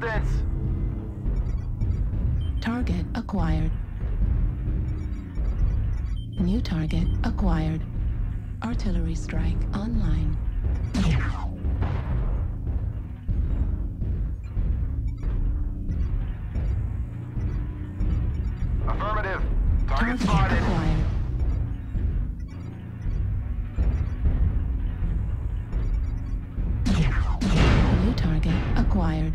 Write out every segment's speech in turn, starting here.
Need assistance? Target acquired. New target acquired. Artillery strike online. Affirmative. Target Target spotted. acquired. New target acquired.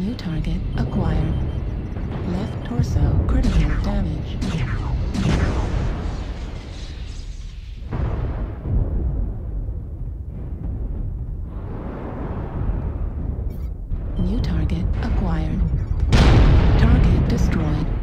New target acquired. Left torso critical damage. New target acquired. Target destroyed.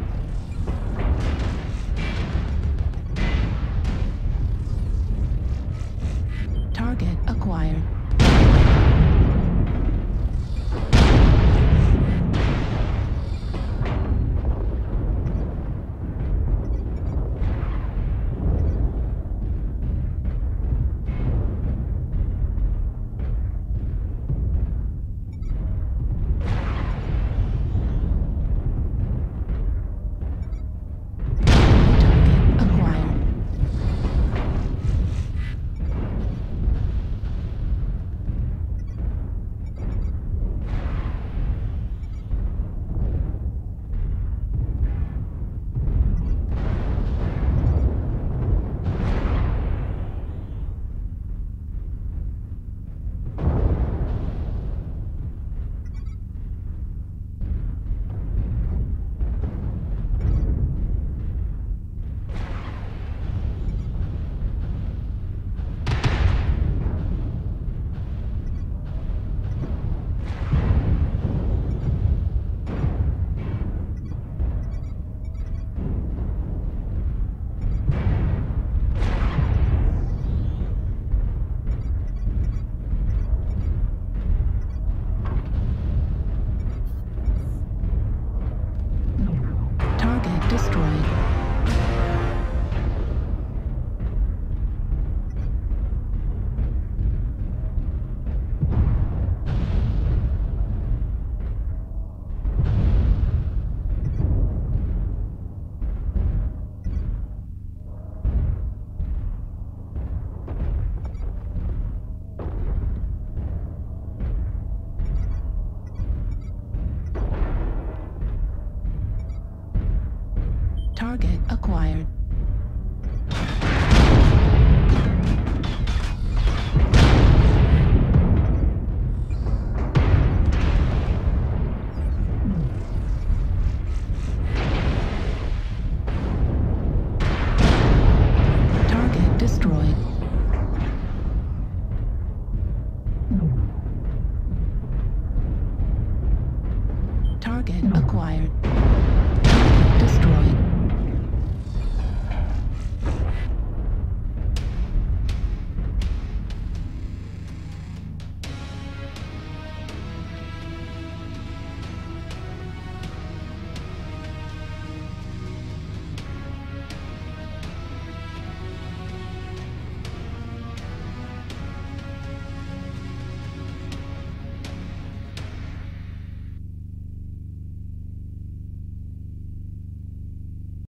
destroyed. Target acquired.